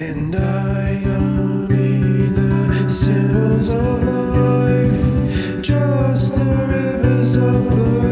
And I don't need the symbols of life, just the rivers of blood.